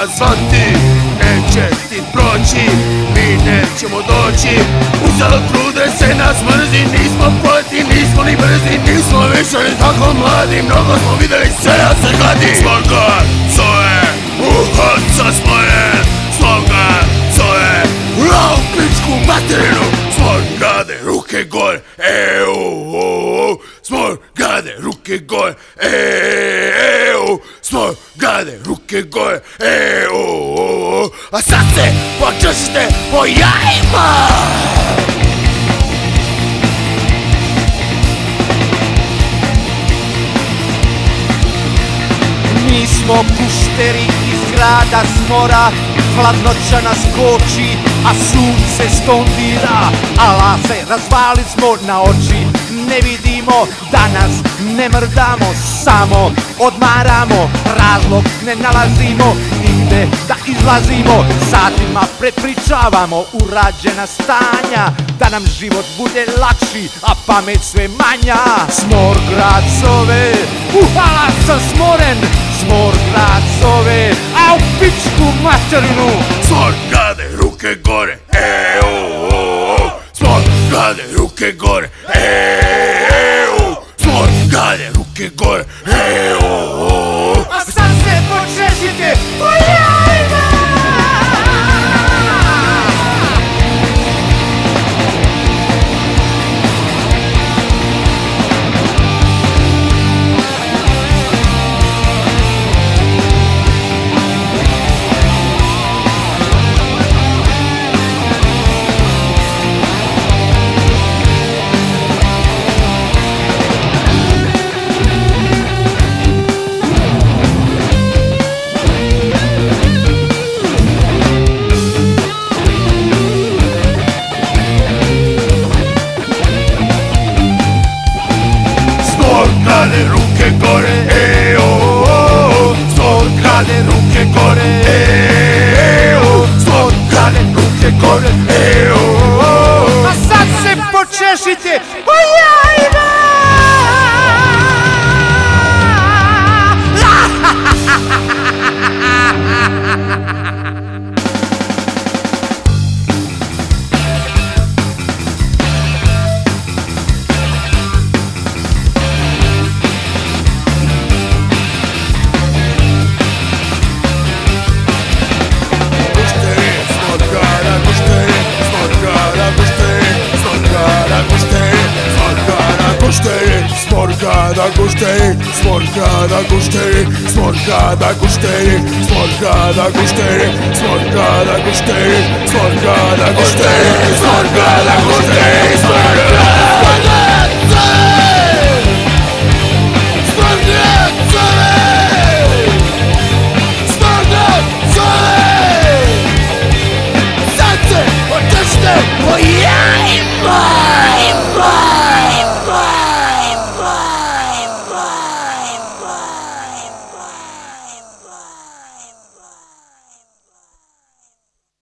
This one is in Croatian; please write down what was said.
nas zvati Neće ti proći, mi nećemo doći. Uzalo trude se nas mrzi, nismo poeti, nismo ni brzi Nismo više ni tako mladi, mnogo smo vidjeli sve nas se gladi Svoga zove, uhodca smojen Svoga zove, u pičku materinu. Grade, ruke gore, eu, smor grade, ruke gore, eu, smor grade, ruke gore, eu, a sad se počešite po jajima! Mi smo kušteri iz grada smora Hladnoća nas koči, a sunce stondira. Ala se razvali smo na oči Ne vidimo da nas ne mrdamo Samo odmaramo, razlog ne nalazimo Nigde da izlazimo Satima prepričavamo urađena stanja Da nam život bude lakši, a pamet sve manja. Smor grad zove, uhala sam smoren Smor grad zove, a u pičku materinu. Smor grade, ruke gore, eu, Gane, ruke uh, gore, eh, eh, uh. eo, for, gane, ruke uh, gore, eo, gostei, sporcada gostei, sporcada gostei, sporcada gostei, sporcada.